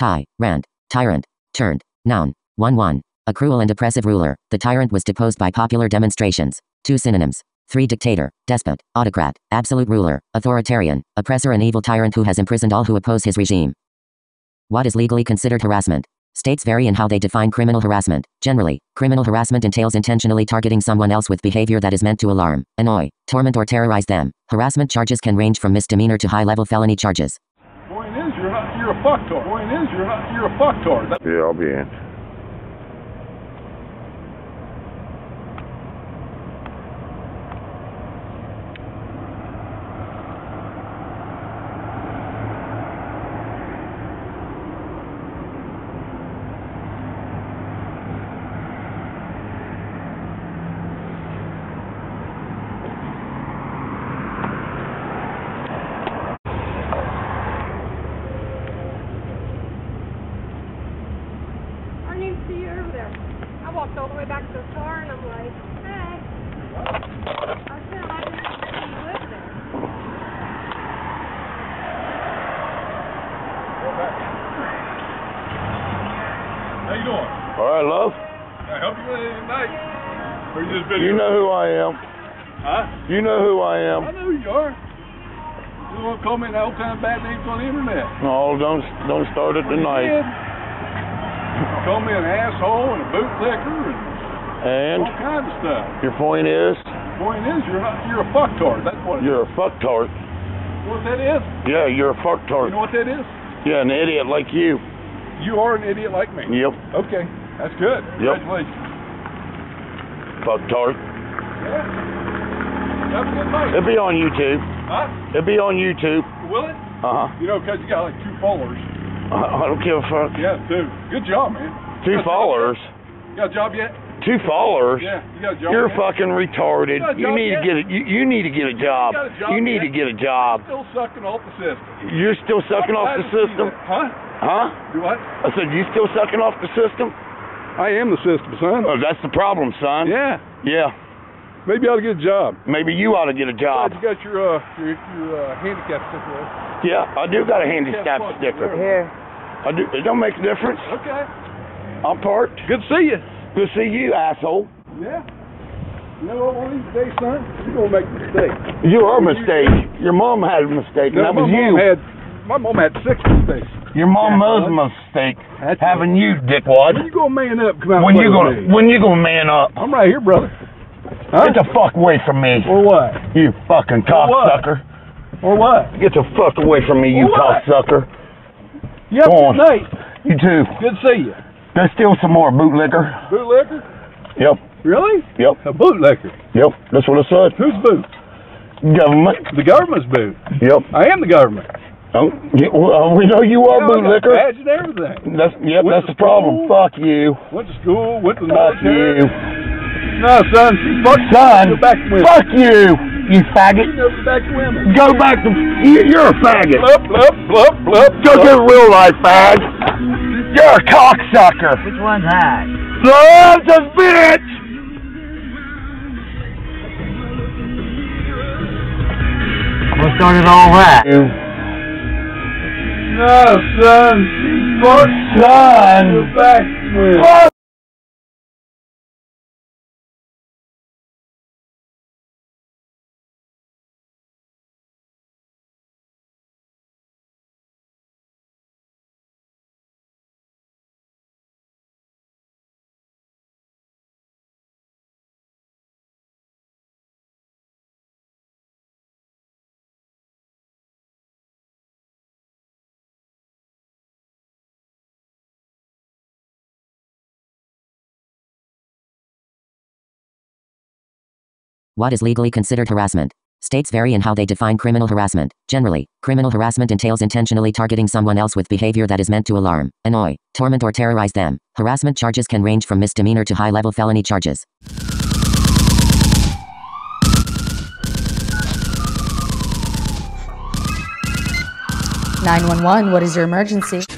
Ty, rant, tyrant, turned, noun, 1 1. A cruel and oppressive ruler, the tyrant was deposed by popular demonstrations. Two synonyms. 3. Dictator, despot, autocrat, absolute ruler, authoritarian, oppressor, and evil tyrant who has imprisoned all who oppose his regime. What is legally considered harassment? States vary in how they define criminal harassment. Generally, criminal harassment entails intentionally targeting someone else with behavior that is meant to alarm, annoy, torment, or terrorize them. Harassment charges can range from misdemeanor to high level felony charges. Point is, you're not, you're a fucktard. Point is, you're not, you're a fucktard. Yeah, I'll be in. I didn't even see you over there. I walked all the way back to the car and I'm like, hey. I said I didn't see there. How you doing? All right, love. Can I help you with anything tonight? Or you just video? You know who I am. Huh? You know who I am. I know who you are. You don't want to call me all kind of bad names on the internet. No, don't don't start it What you tonight. did. Call me an asshole and a bootlicker and And all kinds of stuff. your point is, Point is, you're not, you're a fucktard. That's what. you're a fucktard. What that is? Yeah, you're a fucktard. You know what that is? Yeah, an idiot like you. You are an idiot like me. Yep, Okay, that's good. Yep. Congratulations. fucktard. Yeah. Have a good night. It'll be on YouTube. Huh? It'll be on YouTube. Will it? Uh huh. You know, 'cause you got like two followers. I don't give a fuck. Yeah, two. Good job, man. Two followers. Yet? You got a job yet? Two followers. Yeah, you got a job You're yet? fucking retarded. You You job need to get a you, you need to get a job. got a job You need yet? to get a job. Still sucking off the system. You're still sucking off the system. Huh? huh? Do what? I said you still sucking off the system. I am the system, son. Oh, that's the problem, son. Yeah. Yeah. Maybe I ought to get a job. Maybe you ought to get a job. Glad you got your uh your your uh, handicap sticker. Yeah, I do got a handicap fuck, sticker. there. I do. It don't make a difference. Okay. I'm parked. Good to see you. Good to see you, asshole. Yeah. You know what? One of these days, son, you're gonna make a mistake. You are a mistake. Your mom had a mistake, and that my was mom you. had my mom had six mistakes. Your mom Yeah, was son. a mistake. That's Having you, dickwad. When you gonna man up? Come out. When you gonna when you gonna man up? I'm right here, brother. Huh? Get the fuck away from me, or what? you fucking For what? cocksucker. Or what? Get the fuck away from me, you For what? cocksucker. You have Go a on. good night. You too. Good to see you. Go steal some more bootlicker. Bootlicker? Yep, Really? yep, A bootlicker? yep. That's what I said. Whose boot? Government. The government's boot. Yep. I am the government. Oh, yeah, well, we know you are Yeah, bootlicker. Badge and everything. That's yep. Went That's the problem. Fuck you. Went to school. Went to the Fuck military. you. No, son. Fuck Son. Go back to women. Fuck you. You You faggot. go back to women. Go back to. You, you're a faggot. Blup, blup, blup, blup. Go blup. get a real life fag. You're a cocksucker. Which one's that? Love's a bitch. What started all that? You No, son. Fuck. son. Go back to What is legally considered harassment? States vary in how they define criminal harassment. Generally, criminal harassment entails intentionally targeting someone else with behavior that is meant to alarm, annoy, torment, or terrorize them. Harassment charges can range from misdemeanor to high level felony charges. Nine one one. What is your emergency?